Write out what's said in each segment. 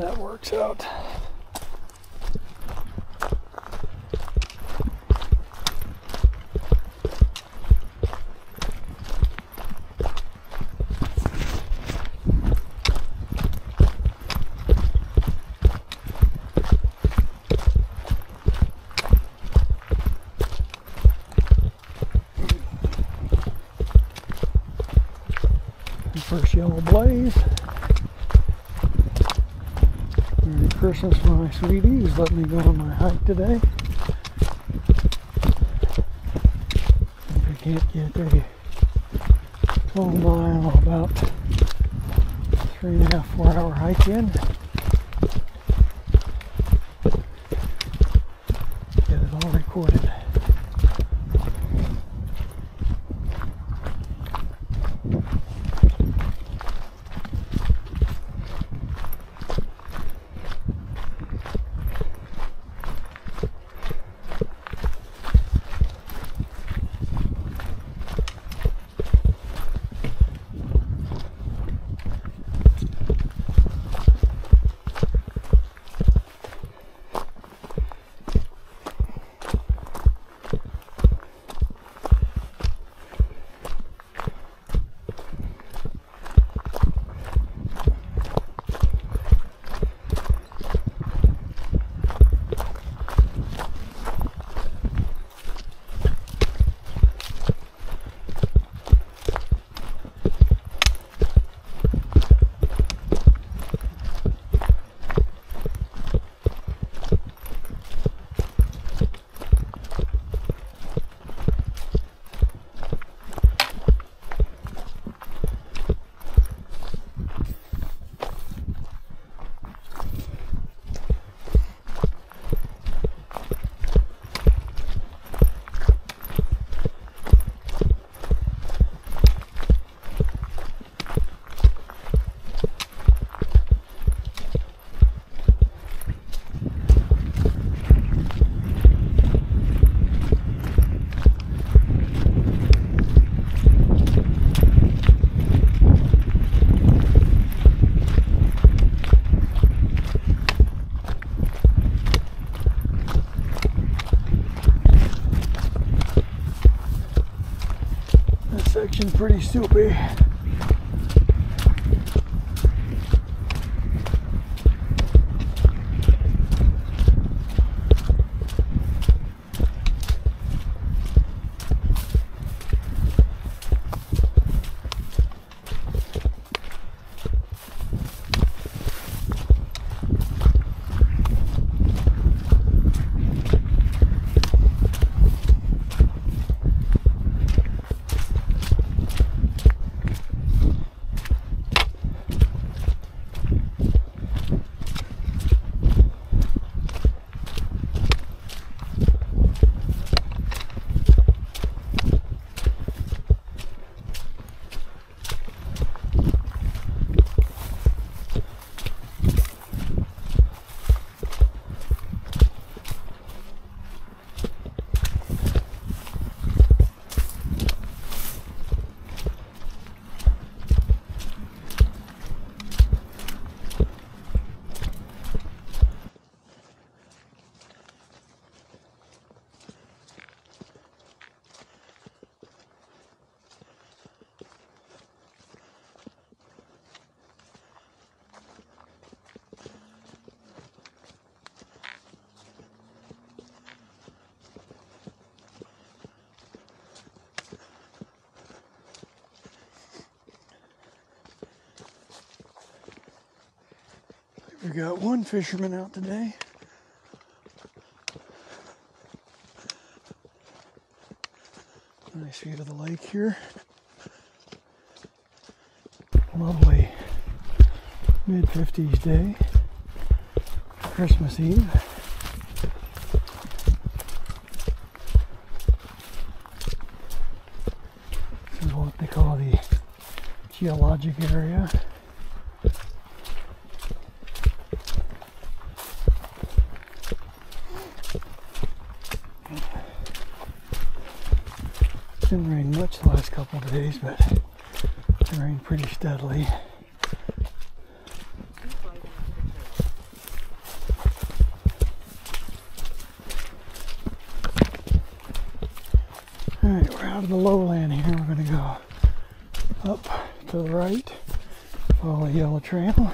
that works out. First yellow blaze. Christmas, my sweeties. Let me go on my hike today. If I can't get a 12 mile, about three and a half, four hour hike in. Pretty soupy. We got one fisherman out today. Nice view of the lake here. Lovely mid 50s day. Christmas Eve. This is what they call the geologic area. Didn't rain much the last couple of days, but it rained pretty steadily. the lowland here. We're going to go up to the right, follow the yellow trail.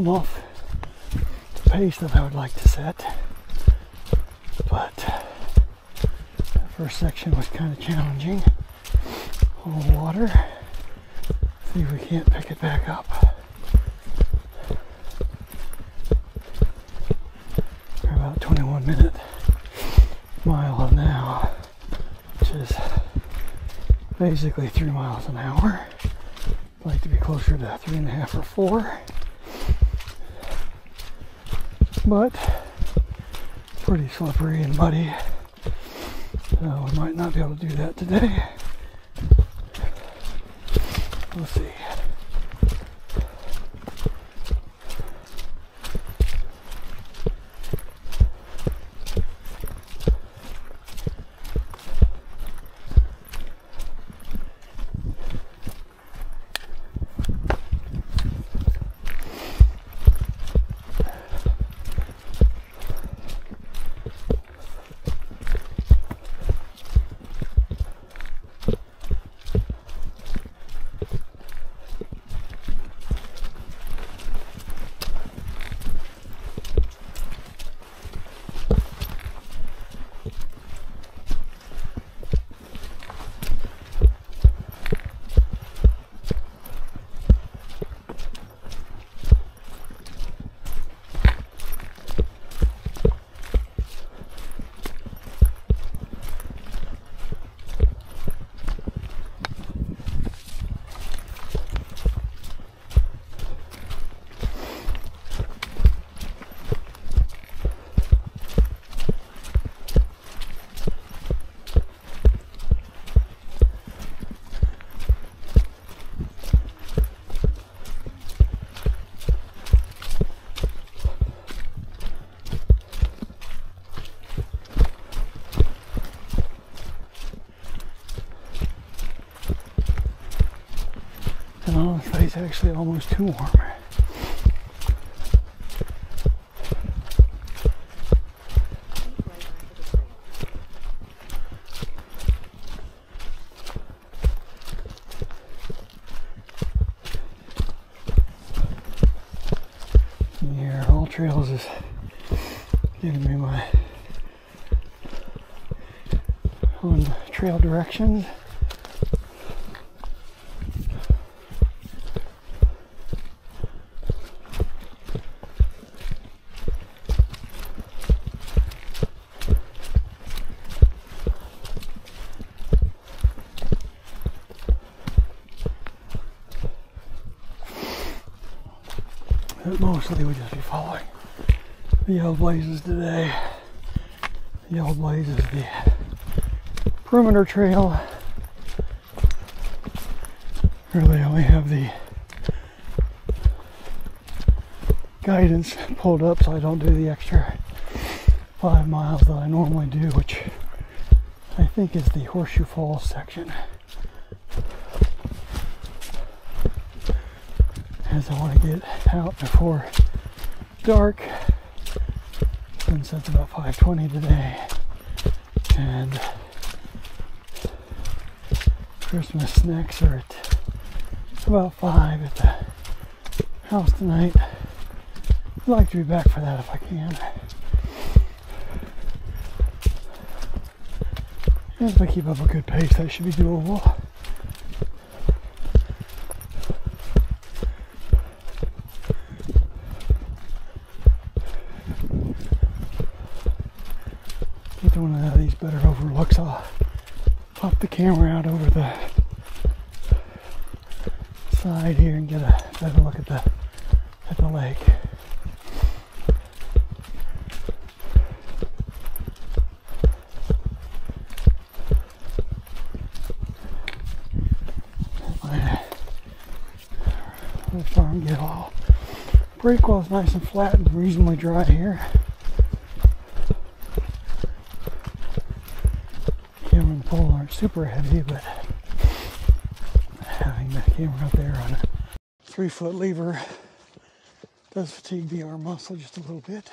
I'm off the pace that I would like to set. But the first section was kind of challenging. All water. See if we can't pick it back up. We're about 21 minute mile now, which is basically three miles an hour. I'd like to be closer to three and a half or four but pretty slippery and muddy. So we might not be able to do that today. We'll see. It's actually almost too warm. Here, AllTrails is giving me my trail directions. Mostly we'll just be following the Yellow Blazes today. The Yellow Blazes, the perimeter trail. Really only have the guidance pulled up so I don't do the extra five miles that I normally do, which I think is the Horseshoe Falls section. As I want to get out before dark. Sunset's about 5:20 today, and Christmas snacks are at about five at the house tonight. I'd like to be back for that if I can. And if I keep up a good pace, that should be doable. Camera out over the side here and get a better look at the at the lake. The farm get all while it's nice and flat and reasonably dry here. Camera and pole aren't super heavy, but having the camera up there on a three foot lever does fatigue the arm muscle just a little bit.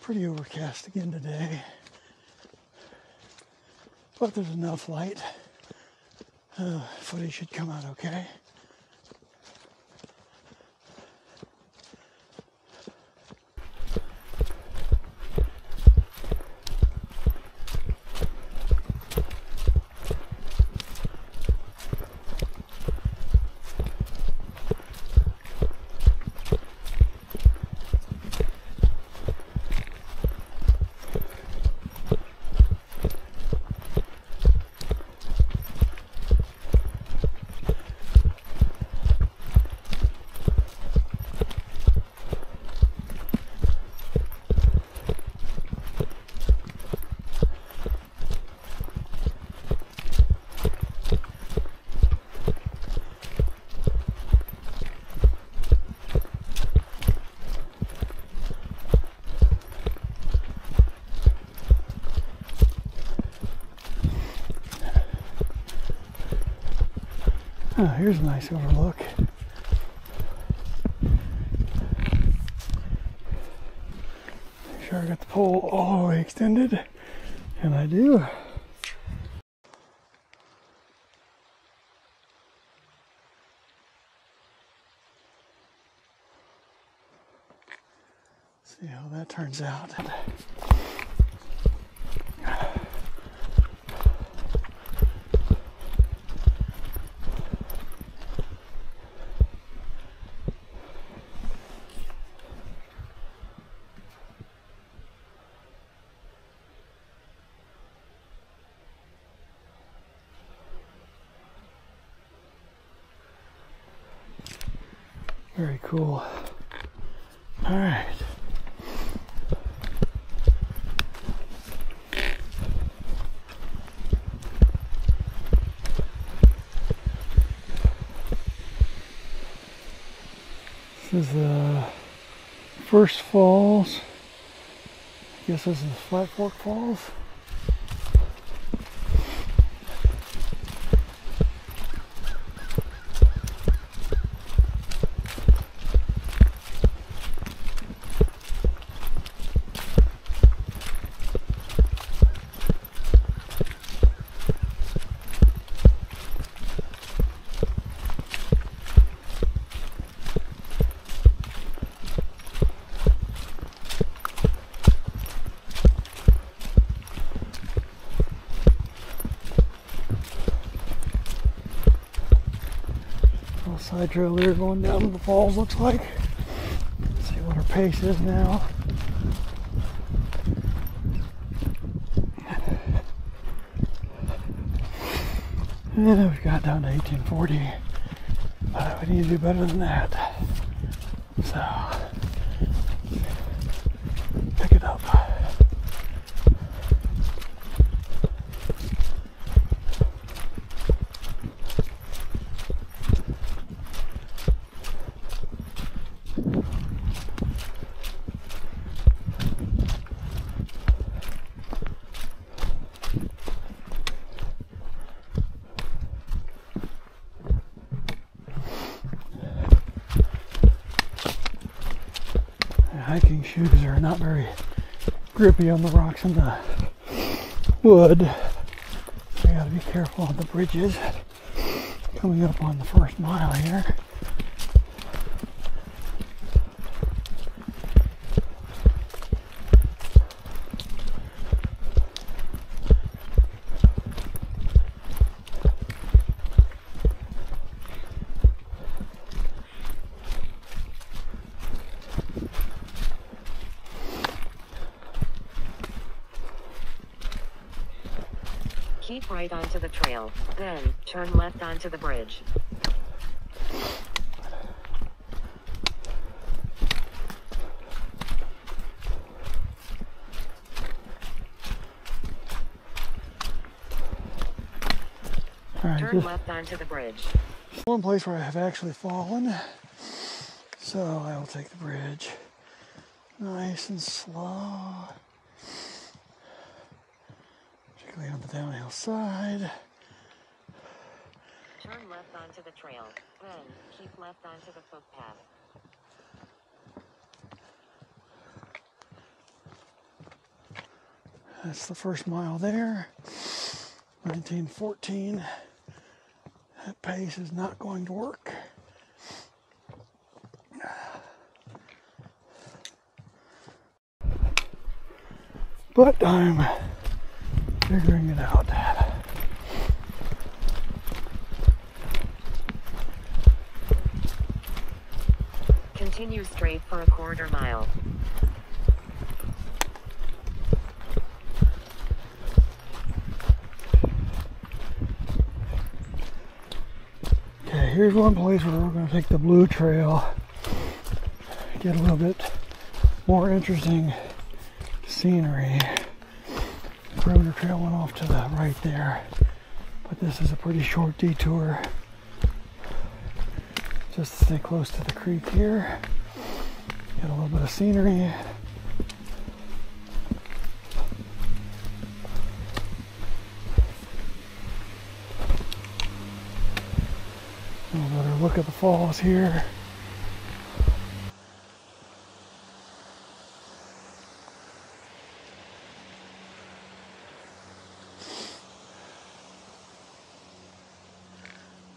Pretty overcast again today, but there's enough light. Uh, footage should come out okay. Oh, here's a nice overlook. Make sure I got the pole all the way extended, and I do. See how that turns out. Very cool. All right. This is the first falls. I guess this is Flat Fork Falls. Little side trail there going down to the falls looks like. Let's see what our pace is now. And we've got down to 1840. But we need to do better than that. So pick it up. Hiking shoes are not very grippy on the rocks and the wood. You gotta be careful on the bridges coming up on the first mile here. Then turn left onto the bridge. Right, Turn left onto the bridge. one place where I have actually fallen. So I will take the bridge. Nice and slow. Particularly on the downhill side. The trail, then keep left onto the footpath. That's the first mile there. 1914. That pace is not going to work. But I'm figuring it out. Continue straight for a quarter mile. Okay, here's one place where we're going to take the blue trail. Get a little bit more interesting scenery. The Grosvenor Trail went off to the right there, but this is a pretty short detour. Just to stay close to the creek here. Get a little bit of scenery. A little better look at the falls here.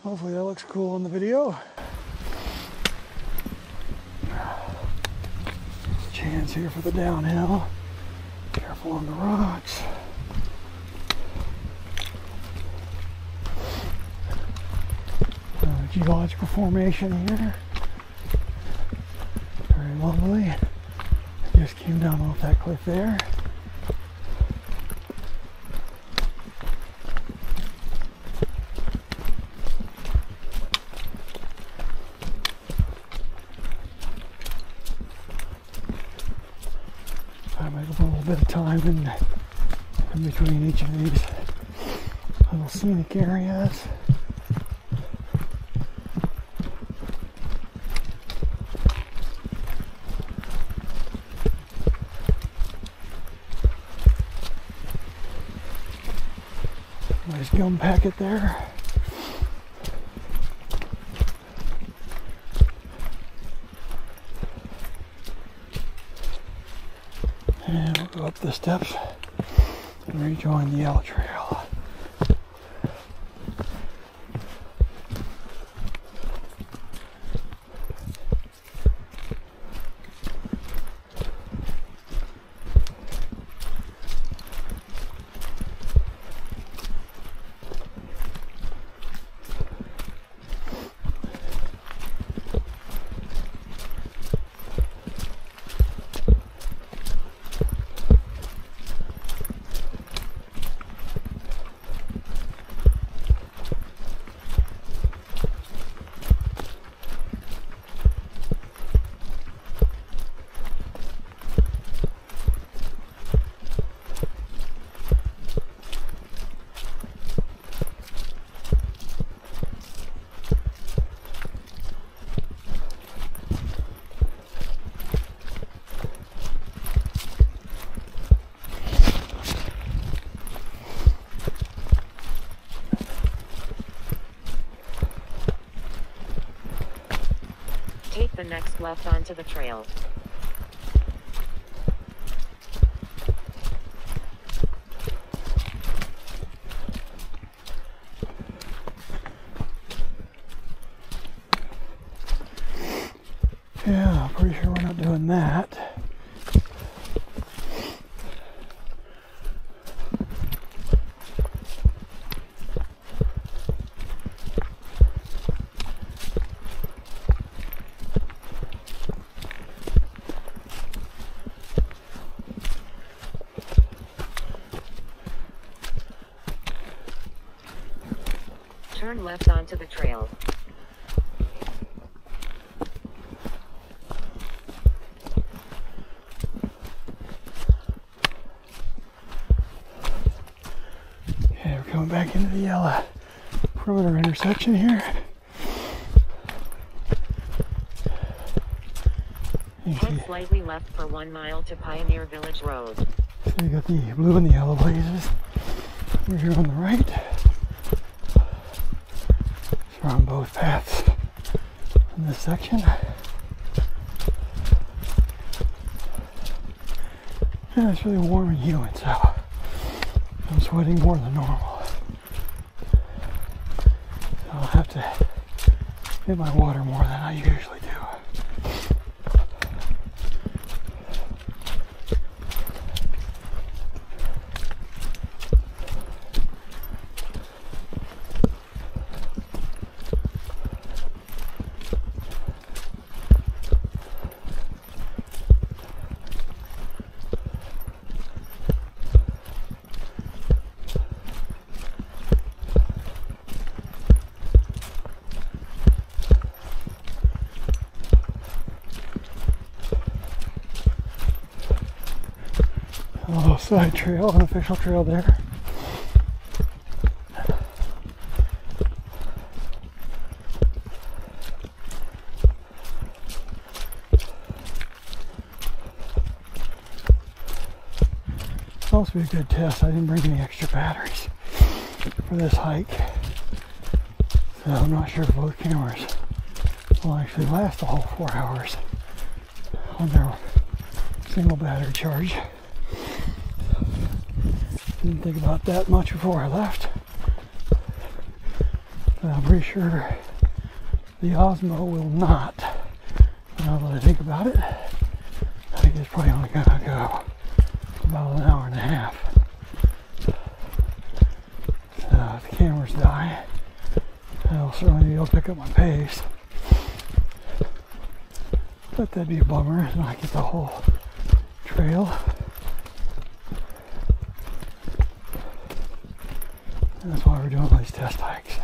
Hopefully that looks cool on the video. Chance here for the downhill. Careful on the rocks. Uh, geological formation here. Very lovely. Just came down off that cliff there. Try to make up a little bit of time in, in between each of these little scenic areas. Nice packet there. And we'll go up the steps and rejoin the Yellow Trail. Take the next left onto the trail. Left onto the trail. Okay, we're coming back into the yellow perimeter intersection here. You see, Head slightly left for one mile to Pioneer Village Road. so you got the blue and the yellow blazes. We're here on the right. On both paths in this section. Yeah, it's really warm and humid, so I'm sweating more than normal. So I'll have to hit my water more than I usually do. A trail, unofficial trail there. Also be a good test. I didn't bring any extra batteries for this hike. So I'm not sure if both cameras will actually last the whole four hours on their single battery charge. Didn't think about that much before I left. But I'm pretty sure the Osmo will not. Now that I think about it, I think it's probably only gonna go about an hour and a half. So if the cameras die, I'll certainly be able to pick up my pace. But that'd be a bummer if I get the whole trail. That's why we're doing all these test hikes.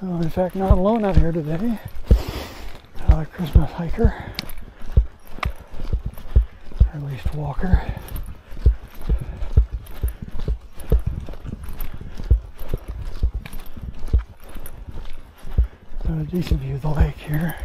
So, in fact, not alone out here today. Another Christmas hiker, or at least walker. A decent view of the lake here.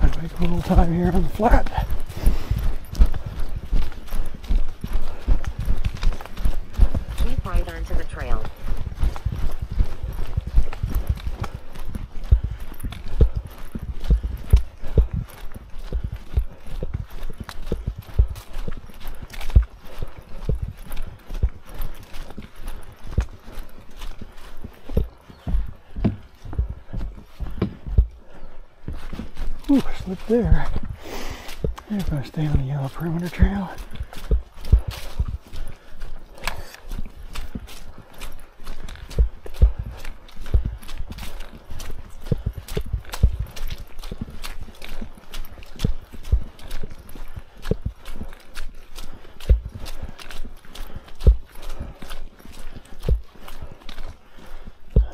I make a little time here on the flat. Keep right onto the trail. Ooh, I slipped there. I'm gonna stay on the yellow perimeter trail.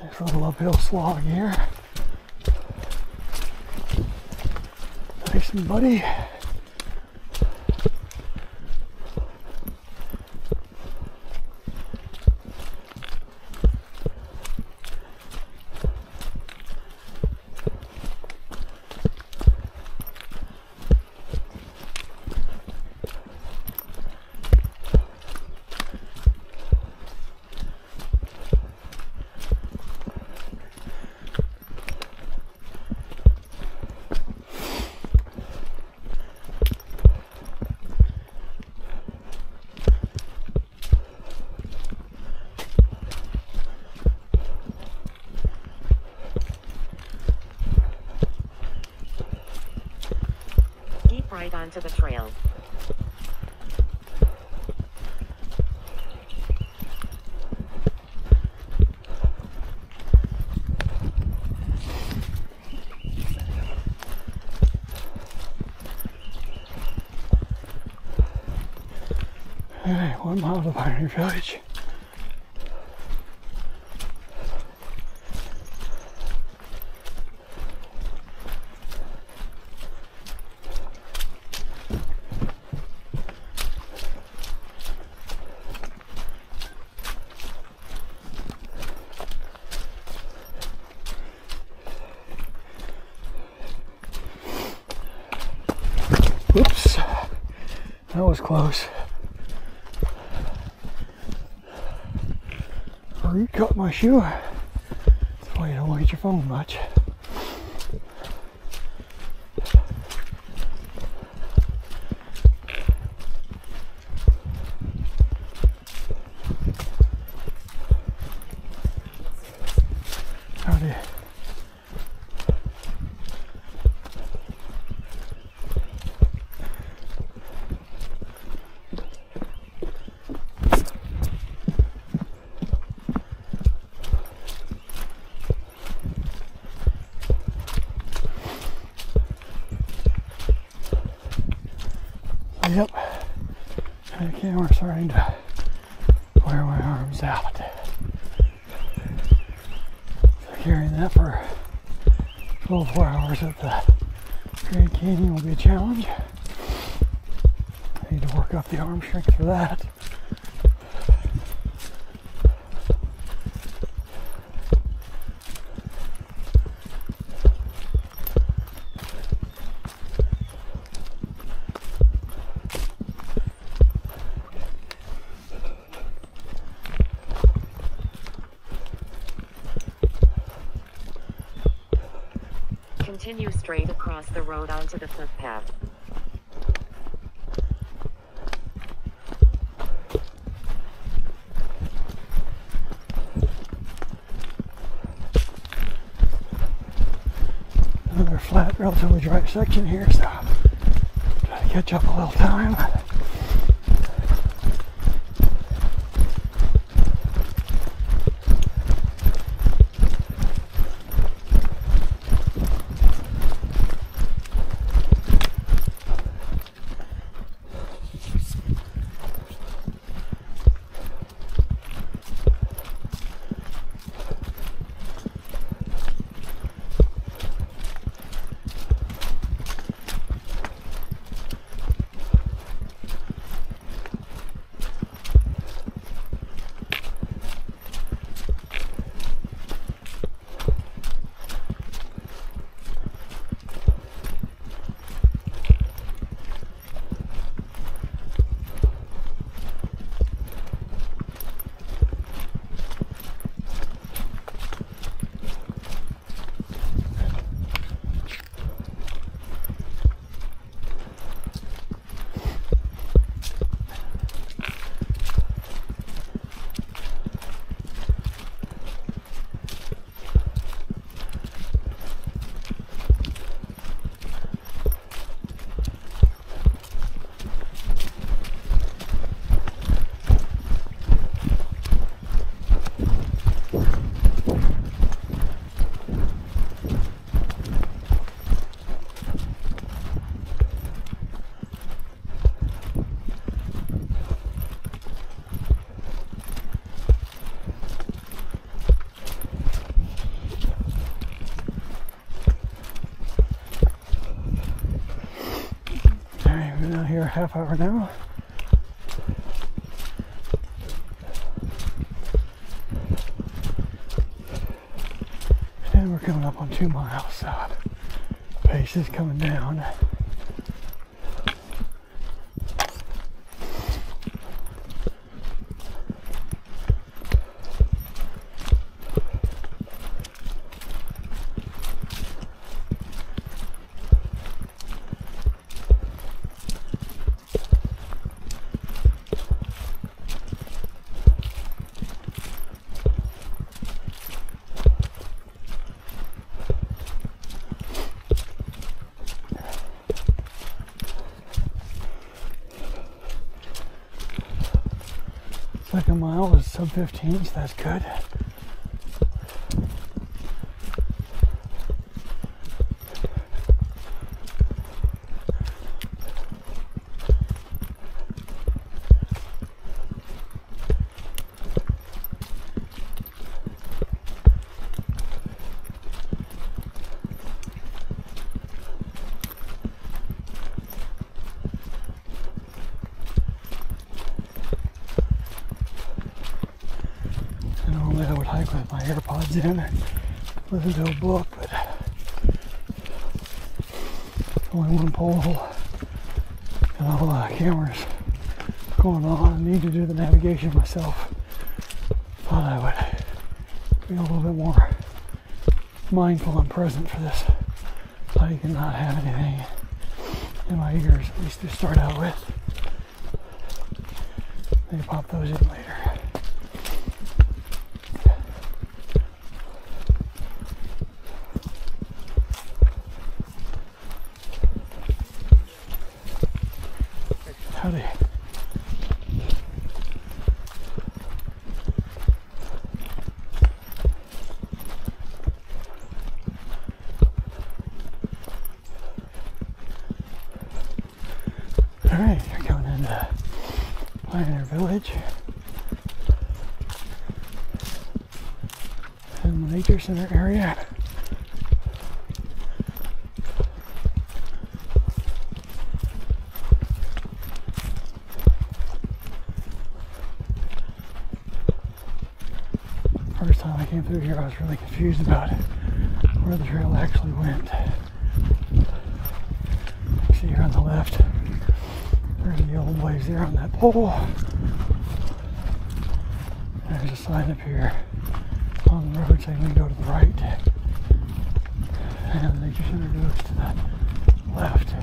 Nice little uphill slog here. Nice and buddy. right onto the trail. Alright, one mile to Pioneer Village. Oops, that was close. Cut my shoe. That's why you don't look at your phone much. Howdy. Yep. And the camera's starting to wear my arms out. So carrying that for 12 four hours at the Grand Canyon will be a challenge. I need to work up the that. Continue straight across the road onto the footpath. Another flat, relatively dry section here, so try to catch up a little time. Alright, we've been out here a half hour now. And we're coming up on two miles, so pace is coming down. Mile was sub 15, so that's good. And normally I would hike with my AirPods in and a book, but only one pole and all the cameras going on. I need to do the navigation myself. Thought I would be a little bit more mindful and present for this hike and not have anything in my ears, at least to start out with. Maybe pop those in later. Howdy. All right, you're going into And the Nature Center area. First time I came through here, I was really confused about where the trail actually went. See here on the left, there's the old blaze there on that pole. Sign up here on the road saying we can go to the right. And the nature center goes to the left.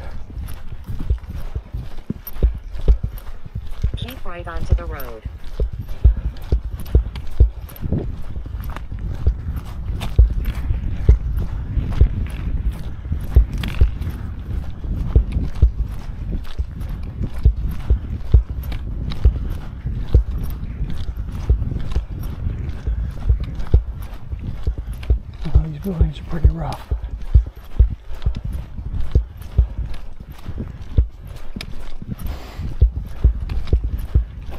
Keep right onto the road. Although these buildings are pretty rough.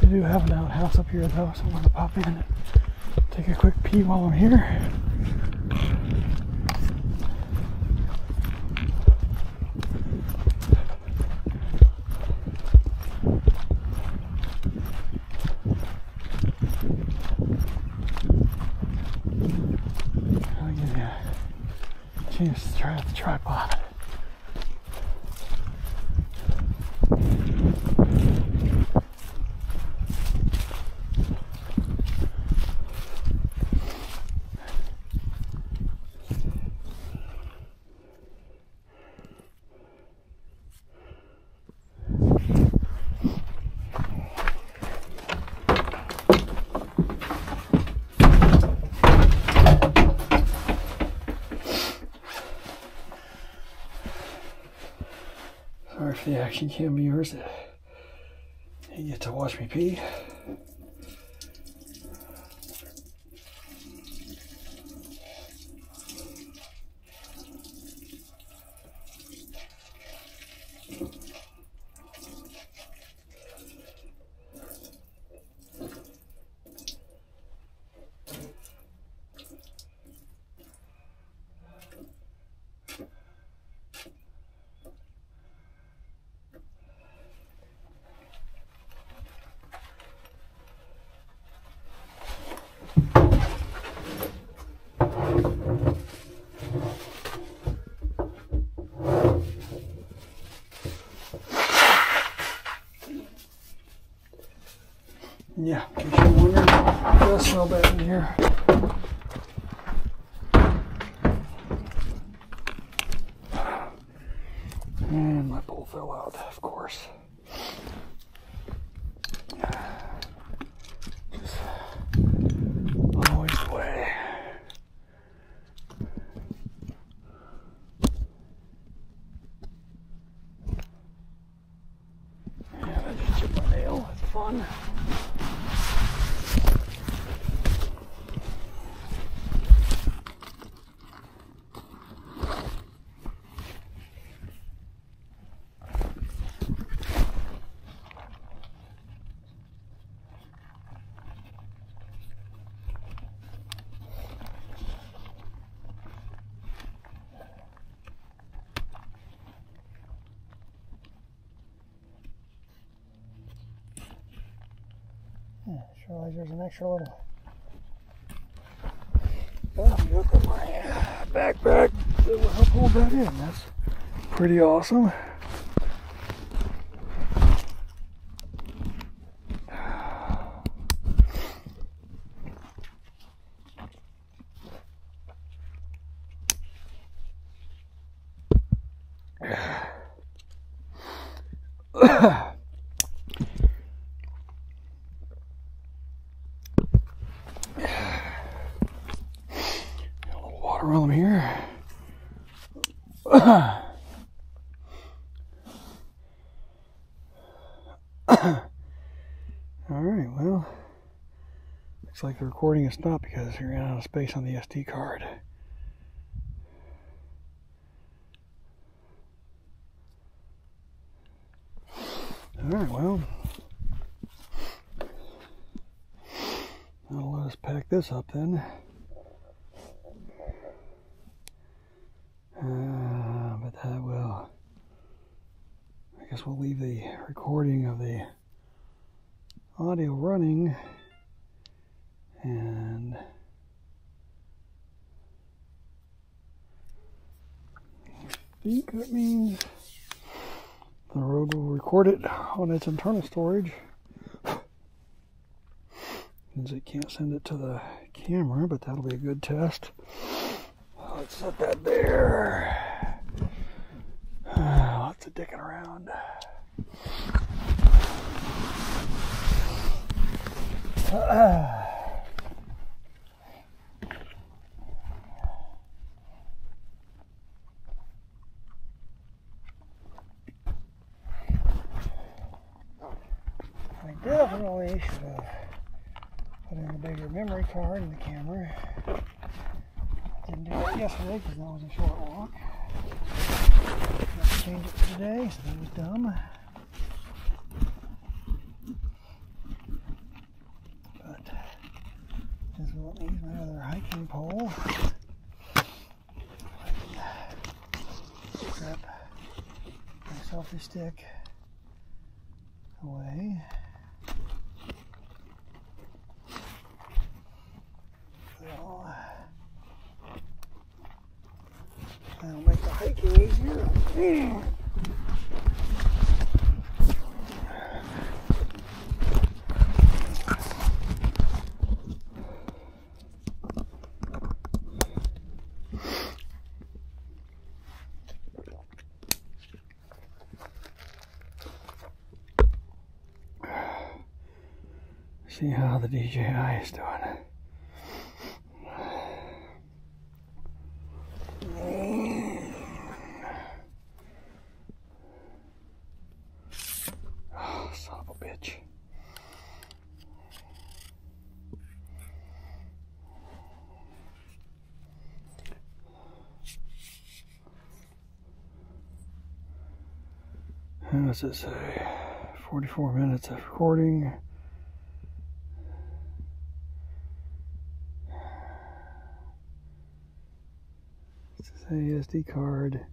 They do have an outhouse up here though, so I'm gonna pop in and take a quick pee while I'm here. I'll give you a chance to try out the tripod. Sorry for the action cam viewers that you get to watch me pee. Yeah, in case you're wondering, it does smell bad in here. And my pole fell out, of course. Just always the way. Yeah, I just chipped my nail. That's fun. Just realized there's an extra little up in my backpack that will help hold that in. That's pretty awesome. Got a little water on here. All right, well, looks like the recording has stopped because we ran out of space on the SD card. All right, well, that'll let us pack this up then. Uh, but that will. I guess we'll leave the recording of the audio running and I think that means the Rode will record it on its internal storage. Since it can't send it to the camera but that'll be a good test. Let's set that there. Lots of dicking around. I ah definitely should have put in a memory in the camera. Didn't do uh, it yesterday because that was a short walk. Got to change it for today, so that was dumb. But will let me use my other hiking pole. Strap my selfie stick away. So, that'll make the hiking easier. See how the DJI is doing. Oh, a bitch. Does it say? 44 minutes of recording. SD card.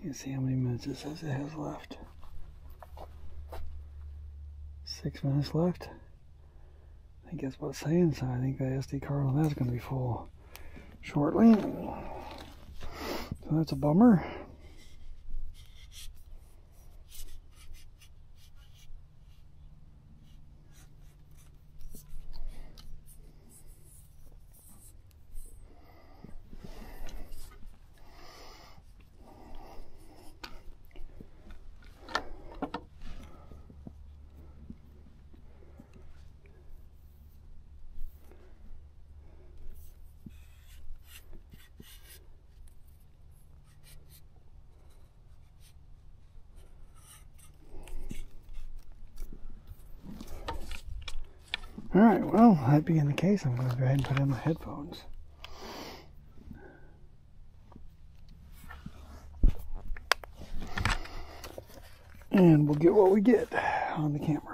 Can't see how many minutes it says it has left. Six minutes left. I think that's what it's saying, so I think the SD card on that's going to be full shortly. So that's a bummer. All right, well, that being the case, I'm going to go ahead and put in my headphones. And we'll get what we get on the camera.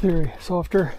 Theory. So after